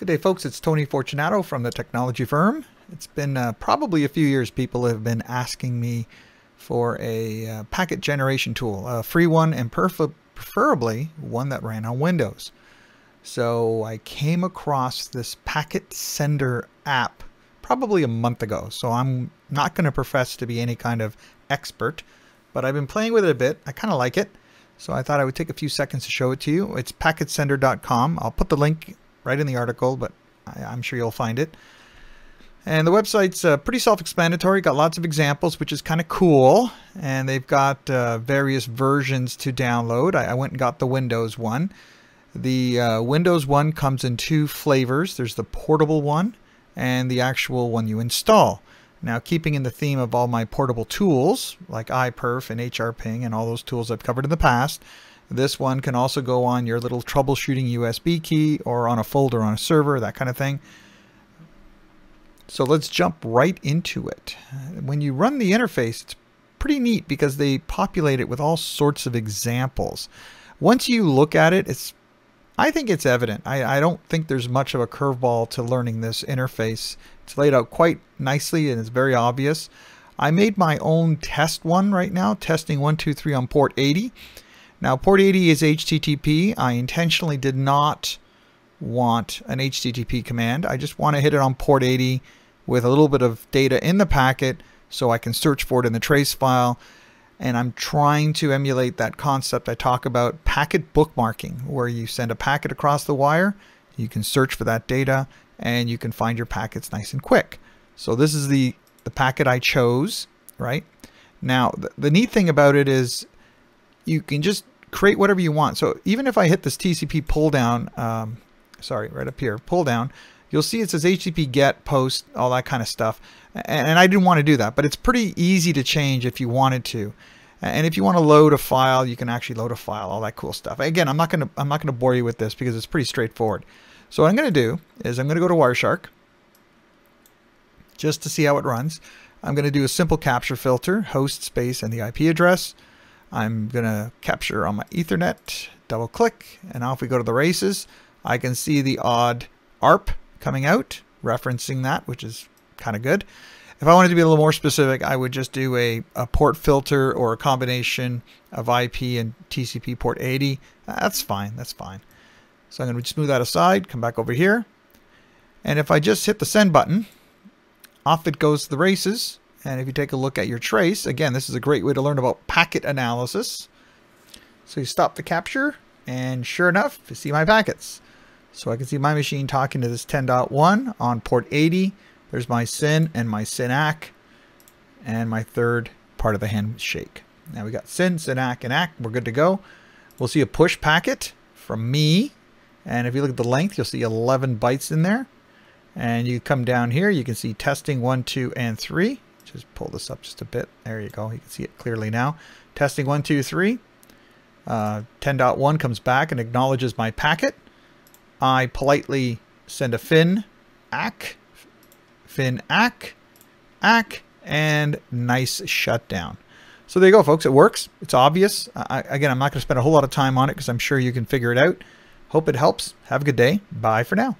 Good day, folks. It's Tony Fortunato from the technology firm. It's been uh, probably a few years people have been asking me for a uh, packet generation tool, a free one and preferably one that ran on Windows. So I came across this packet sender app probably a month ago. So I'm not going to profess to be any kind of expert, but I've been playing with it a bit. I kind of like it. So I thought I would take a few seconds to show it to you. It's packetsender.com. I'll put the link right in the article, but I, am sure you'll find it. And the website's uh, pretty self-explanatory. Got lots of examples, which is kind of cool. And they've got uh, various versions to download. I, I, went and got the Windows one. The uh, Windows one comes in two flavors. There's the portable one and the actual one you install. Now, keeping in the theme of all my portable tools, like iPerf and HRPing and all those tools I've covered in the past, this one can also go on your little troubleshooting USB key or on a folder on a server, that kind of thing. So let's jump right into it. When you run the interface, it's pretty neat because they populate it with all sorts of examples. Once you look at it, it's I think it's evident. I, I don't think there's much of a curveball to learning this interface. It's laid out quite nicely and it's very obvious. I made my own test one right now, testing 123 on port 80. Now port 80 is HTTP. I intentionally did not want an HTTP command. I just want to hit it on port 80 with a little bit of data in the packet so I can search for it in the trace file. And I'm trying to emulate that concept I talk about packet bookmarking, where you send a packet across the wire, you can search for that data, and you can find your packets nice and quick. So this is the, the packet I chose, right? Now, the, the neat thing about it is you can just create whatever you want. So even if I hit this TCP pull down, um, sorry, right up here, pull down, you'll see it says HTTP get, post, all that kind of stuff. And, and I didn't want to do that, but it's pretty easy to change if you wanted to. And if you want to load a file, you can actually load a file, all that cool stuff. Again, I'm not going to I'm not going to bore you with this because it's pretty straightforward. So what I'm going to do is I'm going to go to Wireshark just to see how it runs. I'm going to do a simple capture filter, host space and the IP address. I'm going to capture on my Ethernet, double click, and now if we go to the races, I can see the odd ARP coming out, referencing that, which is kind of good. If I wanted to be a little more specific, I would just do a, a port filter or a combination of IP and TCP port 80. That's fine, that's fine. So I'm going to smooth that aside, come back over here. And if I just hit the send button, off it goes to the races. And if you take a look at your trace, again, this is a great way to learn about packet analysis. So you stop the capture, and sure enough, you see my packets. So I can see my machine talking to this 10.1 on port 80. There's my SYN and my SYN-ACK, and my third part of the handshake. Now we got SYN, SYN-ACK, and ACK. We're good to go. We'll see a push packet from me. And if you look at the length, you'll see 11 bytes in there. And you come down here, you can see testing 1, 2, and 3. Just pull this up just a bit. There you go. You can see it clearly now. Testing one, two, three. Uh, 10.1 comes back and acknowledges my packet. I politely send a fin, ack, fin, ack, ack, and nice shutdown. So there you go, folks. It works. It's obvious. I, again, I'm not going to spend a whole lot of time on it because I'm sure you can figure it out. Hope it helps. Have a good day. Bye for now.